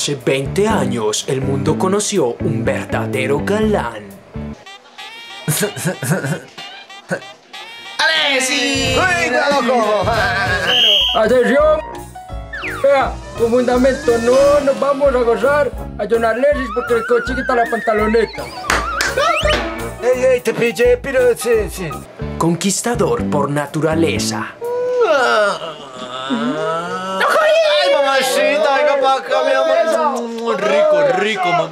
Hace 20 años el mundo conoció un verdadero galán. ¡Alessi! ¡Uy, loco! Atención. Vea, con fundamento, no nos vamos a gozar a John Alexis porque le quedó chiquita la pantaloneta. ¡Ey, ey, te pillé, pero sí, sí. Conquistador por naturaleza. ¡Ay, mamacita! Venga para acá, mi amor. Rico, rico.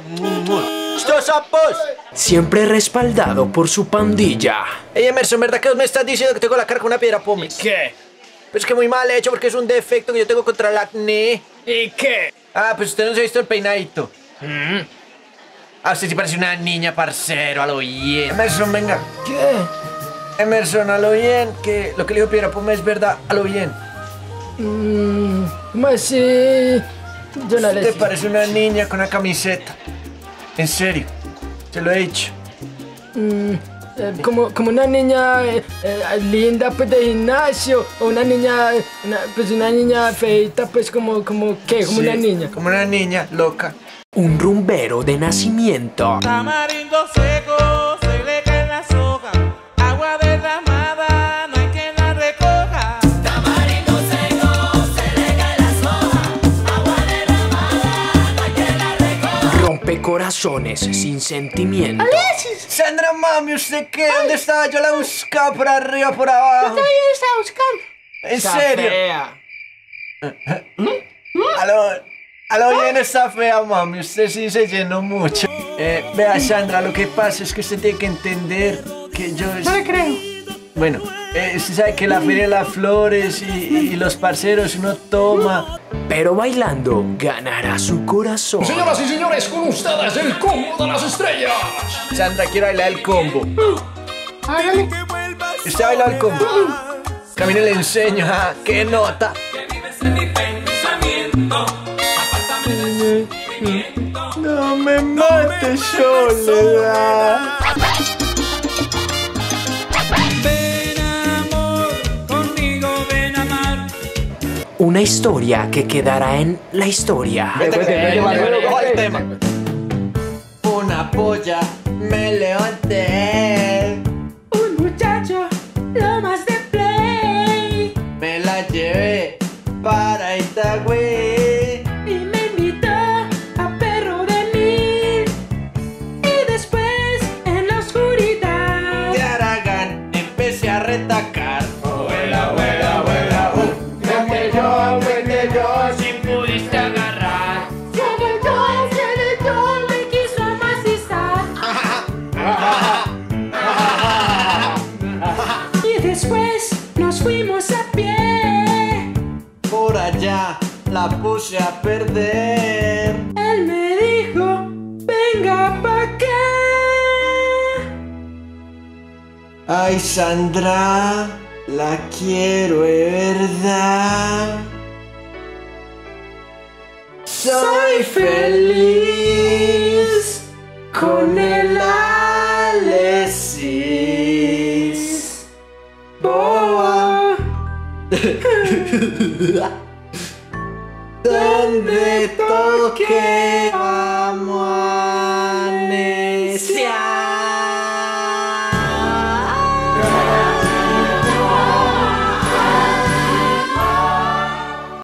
¡Estos sapos! Siempre respaldado por su pandilla. Ey, Emerson, ¿verdad que vos me estás diciendo que tengo la cara con una piedra pómez? ¿Qué? Pues que muy mal hecho porque es un defecto que yo tengo contra el acné. ¿Y qué? Ah, pues usted no se ha visto el peinadito. Ah, usted sí parece una niña, parcero, a lo bien. Emerson, venga. ¿Qué? Emerson, a lo bien, que lo que le dijo Piedra Pómez es verdad, a lo bien. Mm, ¿Cómo así? John Te parece una niña con una camiseta. En serio, te lo he dicho. Mm, eh, como, como una niña eh, eh, linda pues de gimnasio o una niña una, pues una niña feita pues como como qué como Sí, una niña Como una niña loca. Un rumbero de nacimiento. Tamarindo seco, corazones sin sentimiento. Sandra, mami, ¿usted qué? ¿Dónde estaba? Yo la buscaba por arriba, por abajo. estaba buscando? ¿En Está serio? fea. A lo, a lo bien está fea, mami. Usted sí se llenó mucho. Eh, vea, Sandra, lo que pasa es que usted tiene que entender que yo... No le creo. Bueno, eh, usted sabe que la feria de las flores y, y los parceros uno toma... Pero bailando ganará su corazón. Señoras y señores, con ustedes el combo de las estrellas. Sandra, quiero bailar el combo. Hágale. ¿Usted ha bailado el combo? Camine le enseño, ¿ah? ¿Qué nota? No me mates, Soledad. Una historia que quedará en la historia. Una polla, me levanté. Un muchacho, lo más de play. Me la llevé para Itagüí. Y me invitó a perro de mil. Y después, en la oscuridad. De Aragán empecé a retacar. Allá la puse a perder. Él me dijo, venga pa' acá. Ay, Sandra, la quiero de verdad. Soy feliz con el Donde toque vamos